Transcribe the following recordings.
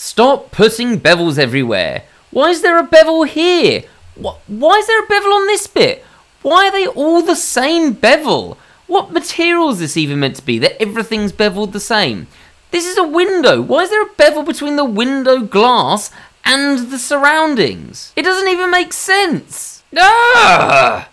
Stop putting bevels everywhere. Why is there a bevel here? Why is there a bevel on this bit? Why are they all the same bevel? What material is this even meant to be that everything's beveled the same? This is a window. Why is there a bevel between the window glass and the surroundings? It doesn't even make sense. Ah!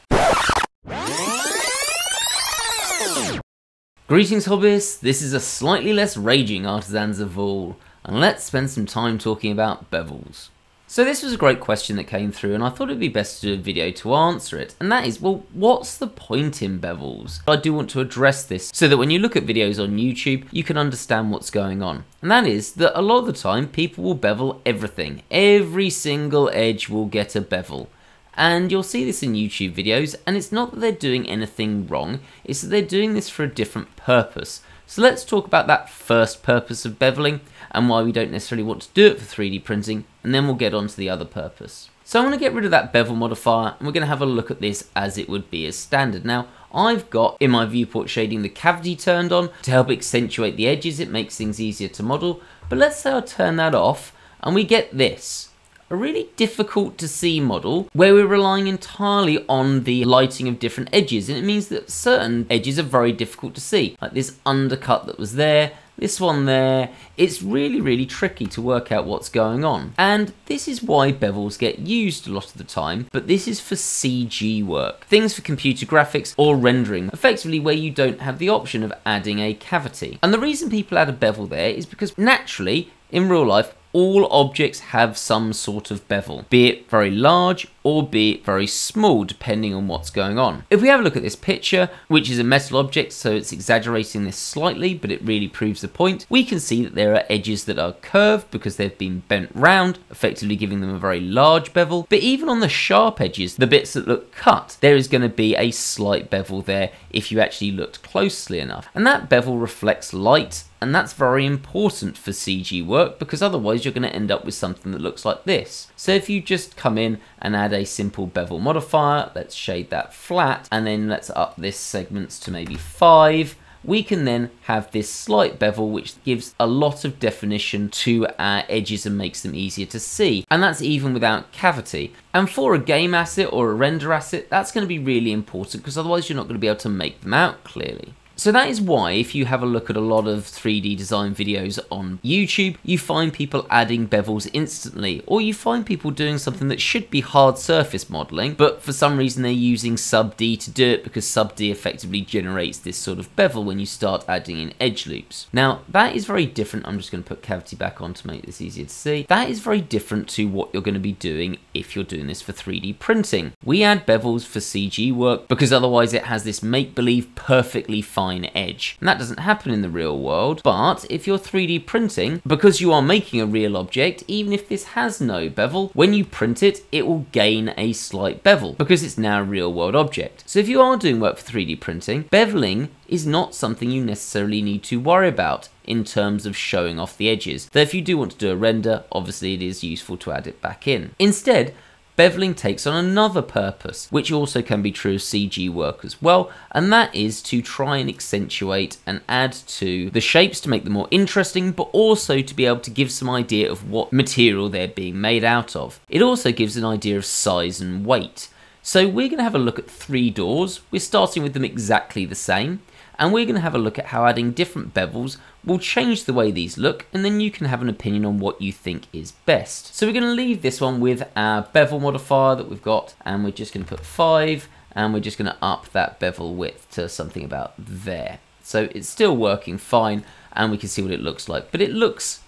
Greetings hobbyists, this is a slightly less raging Artisans of Vaul and let's spend some time talking about bevels. So this was a great question that came through and I thought it'd be best to do a video to answer it and that is, well, what's the point in bevels? I do want to address this so that when you look at videos on YouTube, you can understand what's going on. And that is that a lot of the time people will bevel everything. Every single edge will get a bevel. And you'll see this in YouTube videos and it's not that they're doing anything wrong, it's that they're doing this for a different purpose. So let's talk about that first purpose of beveling and why we don't necessarily want to do it for 3D printing, and then we'll get on to the other purpose. So I'm going to get rid of that bevel modifier, and we're going to have a look at this as it would be as standard. Now, I've got in my viewport shading the cavity turned on to help accentuate the edges, it makes things easier to model, but let's say I turn that off, and we get this a really difficult to see model where we're relying entirely on the lighting of different edges and it means that certain edges are very difficult to see like this undercut that was there this one there, it's really, really tricky to work out what's going on. And this is why bevels get used a lot of the time, but this is for CG work. Things for computer graphics or rendering, effectively where you don't have the option of adding a cavity. And the reason people add a bevel there is because naturally, in real life, all objects have some sort of bevel, be it very large or be it very small, depending on what's going on. If we have a look at this picture, which is a metal object, so it's exaggerating this slightly, but it really proves the point, we can see that there are edges that are curved because they've been bent round, effectively giving them a very large bevel. But even on the sharp edges, the bits that look cut, there is going to be a slight bevel there if you actually looked closely enough. And that bevel reflects light and that's very important for CG work because otherwise you're going to end up with something that looks like this. So if you just come in and add a simple bevel modifier, let's shade that flat, and then let's up this segments to maybe 5, we can then have this slight bevel which gives a lot of definition to our edges and makes them easier to see. And that's even without cavity. And for a game asset or a render asset, that's going to be really important because otherwise you're not going to be able to make them out clearly. So that is why if you have a look at a lot of 3D design videos on YouTube, you find people adding bevels instantly, or you find people doing something that should be hard surface modeling, but for some reason they're using sub D to do it because sub D effectively generates this sort of bevel when you start adding in edge loops. Now that is very different, I'm just going to put cavity back on to make this easier to see. That is very different to what you're going to be doing if you're doing this for 3D printing. We add bevels for CG work because otherwise it has this make-believe perfectly fine fine edge. And that doesn't happen in the real world, but if you're 3D printing, because you are making a real object, even if this has no bevel, when you print it, it will gain a slight bevel because it's now a real world object. So if you are doing work for 3D printing, beveling is not something you necessarily need to worry about in terms of showing off the edges. Though if you do want to do a render, obviously it is useful to add it back in. Instead, beveling takes on another purpose, which also can be true of CG work as well, and that is to try and accentuate and add to the shapes to make them more interesting, but also to be able to give some idea of what material they're being made out of. It also gives an idea of size and weight. So we're going to have a look at three doors. We're starting with them exactly the same and we're going to have a look at how adding different bevels will change the way these look and then you can have an opinion on what you think is best. So we're going to leave this one with our bevel modifier that we've got and we're just going to put 5 and we're just going to up that bevel width to something about there. So it's still working fine and we can see what it looks like but it looks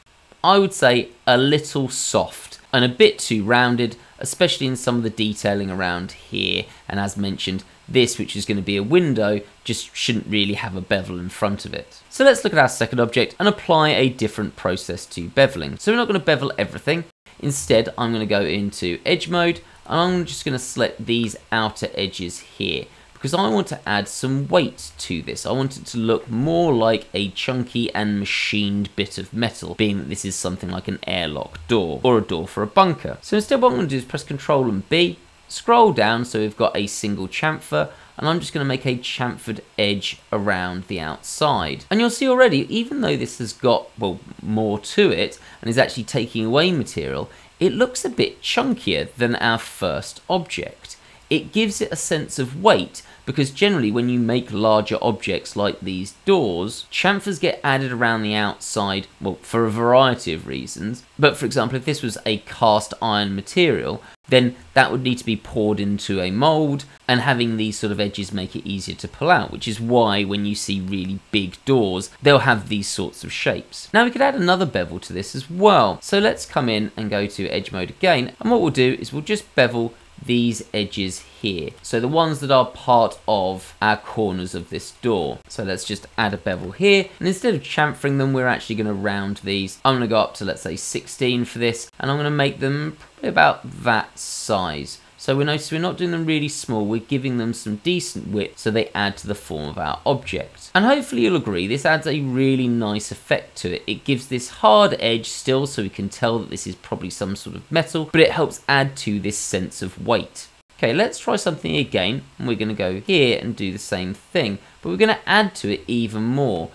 I would say a little soft and a bit too rounded especially in some of the detailing around here and as mentioned this, which is going to be a window, just shouldn't really have a bevel in front of it. So let's look at our second object and apply a different process to beveling. So we're not going to bevel everything. Instead, I'm going to go into edge mode and I'm just going to select these outer edges here because I want to add some weight to this. I want it to look more like a chunky and machined bit of metal, being that this is something like an airlock door or a door for a bunker. So instead what I'm going to do is press Ctrl and B Scroll down so we've got a single chamfer. and I'm just going to make a chamfered edge around the outside. And you'll see already, even though this has got, well, more to it, and is actually taking away material, it looks a bit chunkier than our first object. It gives it a sense of weight because generally when you make larger objects like these doors, chamfers get added around the outside, well, for a variety of reasons. But for example, if this was a cast iron material, then that would need to be poured into a mould and having these sort of edges make it easier to pull out, which is why when you see really big doors, they'll have these sorts of shapes. Now we could add another bevel to this as well. So let's come in and go to edge mode again. And what we'll do is we'll just bevel these edges here. So the ones that are part of our corners of this door. So let's just add a bevel here. And instead of chamfering them, we're actually going to round these. I'm going to go up to, let's say, 16 for this. And I'm going to make them probably about that size. So we notice we're not doing them really small, we're giving them some decent width so they add to the form of our object. And hopefully you'll agree, this adds a really nice effect to it. It gives this hard edge still so we can tell that this is probably some sort of metal, but it helps add to this sense of weight. Okay, let's try something again, and we're going to go here and do the same thing, but we're going to add to it even more.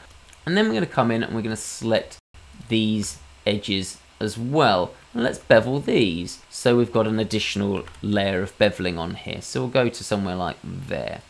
And then we're going to come in and we're going to select these edges as well. And let's bevel these. So we've got an additional layer of beveling on here. So we'll go to somewhere like there.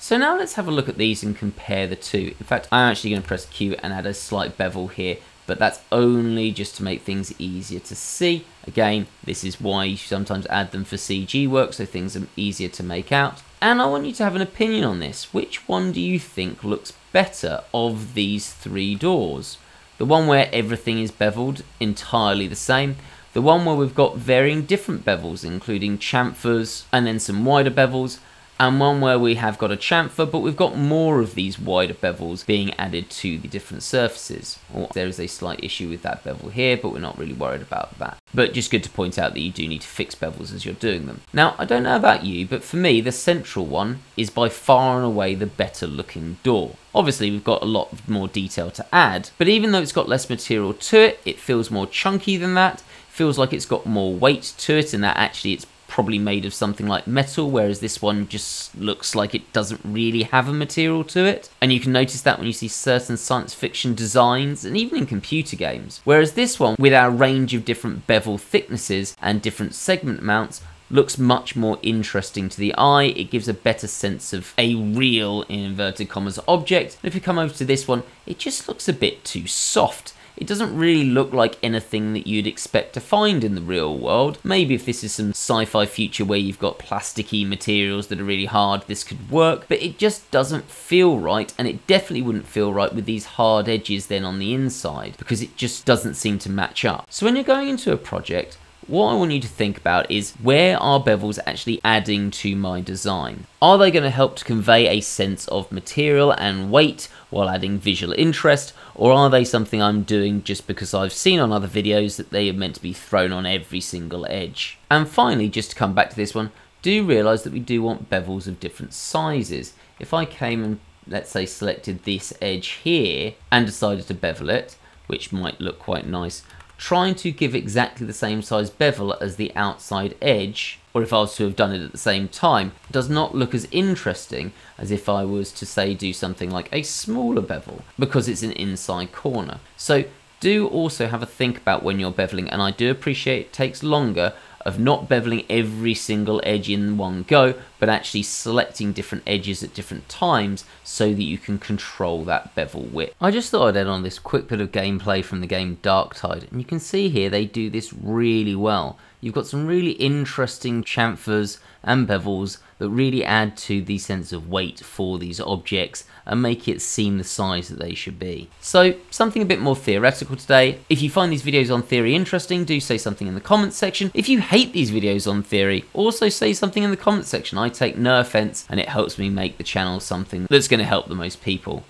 So now let's have a look at these and compare the two. In fact, I'm actually going to press Q and add a slight bevel here, but that's only just to make things easier to see. Again, this is why you sometimes add them for CG work, so things are easier to make out. And I want you to have an opinion on this. Which one do you think looks better of these three doors? The one where everything is beveled entirely the same, the one where we've got varying different bevels, including chamfers and then some wider bevels, and one where we have got a chamfer, but we've got more of these wider bevels being added to the different surfaces. Or there is a slight issue with that bevel here, but we're not really worried about that. But just good to point out that you do need to fix bevels as you're doing them. Now, I don't know about you, but for me, the central one is by far and away the better looking door. Obviously, we've got a lot more detail to add, but even though it's got less material to it, it feels more chunky than that, feels like it's got more weight to it, and that actually it's probably made of something like metal, whereas this one just looks like it doesn't really have a material to it. And you can notice that when you see certain science fiction designs, and even in computer games. Whereas this one, with our range of different bevel thicknesses and different segment mounts, looks much more interesting to the eye. It gives a better sense of a real, in inverted commas, object. And if you come over to this one, it just looks a bit too soft. It doesn't really look like anything that you'd expect to find in the real world. Maybe if this is some sci-fi future where you've got plasticky materials that are really hard, this could work, but it just doesn't feel right, and it definitely wouldn't feel right with these hard edges then on the inside, because it just doesn't seem to match up. So when you're going into a project, what I want you to think about is where are bevels actually adding to my design? Are they going to help to convey a sense of material and weight while adding visual interest, or are they something I'm doing just because I've seen on other videos that they are meant to be thrown on every single edge? And finally, just to come back to this one, do realise that we do want bevels of different sizes. If I came and let's say selected this edge here and decided to bevel it, which might look quite nice, trying to give exactly the same size bevel as the outside edge, or if I was to have done it at the same time, does not look as interesting as if I was to say do something like a smaller bevel, because it's an inside corner. So do also have a think about when you're beveling, and I do appreciate it takes longer, of not beveling every single edge in one go, but actually selecting different edges at different times so that you can control that bevel width. I just thought I'd add on this quick bit of gameplay from the game Darktide, and you can see here they do this really well. You've got some really interesting chamfers and bevels that really add to the sense of weight for these objects and make it seem the size that they should be. So something a bit more theoretical today. If you find these videos on theory interesting, do say something in the comments section. If you hate these videos on theory, also say something in the comments section. I take no offense and it helps me make the channel something that's going to help the most people.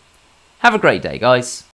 Have a great day, guys.